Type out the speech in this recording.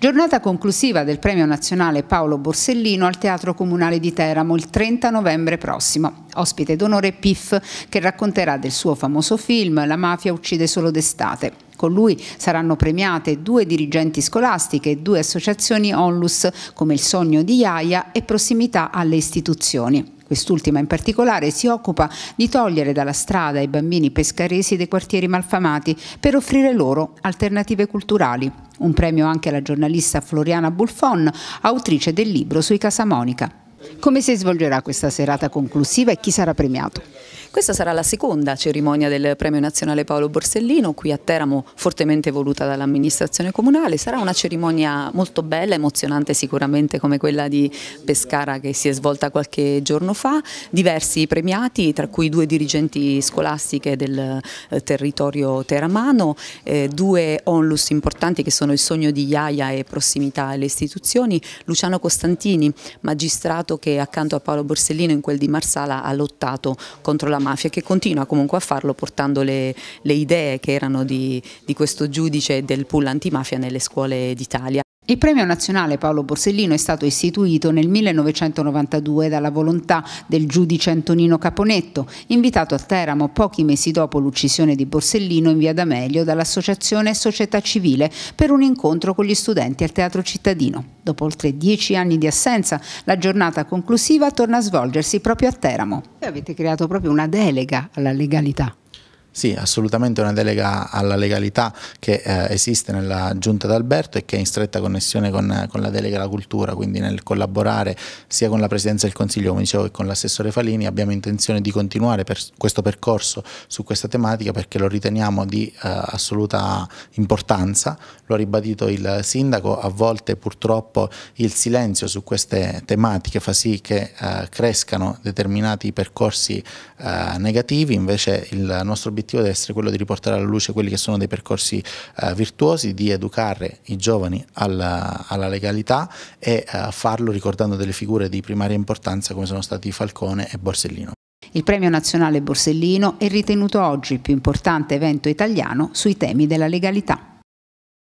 Giornata conclusiva del Premio Nazionale Paolo Borsellino al Teatro Comunale di Teramo il 30 novembre prossimo. Ospite d'onore Piff che racconterà del suo famoso film La mafia uccide solo d'estate. Con lui saranno premiate due dirigenti scolastiche e due associazioni onlus come Il Sogno di Iaia e Prossimità alle istituzioni. Quest'ultima in particolare si occupa di togliere dalla strada i bambini pescaresi dei quartieri malfamati per offrire loro alternative culturali. Un premio anche alla giornalista Floriana Bulfon, autrice del libro sui Casamonica. Come si svolgerà questa serata conclusiva e chi sarà premiato? Questa sarà la seconda cerimonia del Premio Nazionale Paolo Borsellino, qui a Teramo fortemente voluta dall'amministrazione comunale. Sarà una cerimonia molto bella, emozionante sicuramente come quella di Pescara che si è svolta qualche giorno fa. Diversi premiati, tra cui due dirigenti scolastiche del eh, territorio teramano, eh, due onlus importanti che sono il sogno di Iaia e prossimità alle istituzioni, Luciano Costantini, magistrato che accanto a Paolo Borsellino in quel di Marsala ha lottato contro la mafia che continua comunque a farlo portando le, le idee che erano di, di questo giudice del pool antimafia nelle scuole d'Italia. Il premio nazionale Paolo Borsellino è stato istituito nel 1992 dalla volontà del giudice Antonino Caponetto, invitato a Teramo pochi mesi dopo l'uccisione di Borsellino in via D'Amelio dall'associazione Società Civile per un incontro con gli studenti al Teatro Cittadino. Dopo oltre dieci anni di assenza, la giornata conclusiva torna a svolgersi proprio a Teramo. E avete creato proprio una delega alla legalità. Sì, assolutamente una delega alla legalità che eh, esiste nella Giunta d'Alberto e che è in stretta connessione con, con, la delega alla cultura, quindi nel collaborare sia con la Presidenza del Consiglio, come dicevo, che con l'assessore Falini abbiamo intenzione di continuare per questo percorso su questa tematica perché lo riteniamo di eh, assoluta importanza, lo ha ribadito il Sindaco, a volte purtroppo il silenzio su queste tematiche fa sì che eh, crescano determinati percorsi eh, negativi, invece il nostro obiettivo l'obiettivo deve essere quello di riportare alla luce quelli che sono dei percorsi eh, virtuosi, di educare i giovani alla, alla legalità e eh, farlo ricordando delle figure di primaria importanza come sono stati Falcone e Borsellino. Il Premio Nazionale Borsellino è ritenuto oggi il più importante evento italiano sui temi della legalità.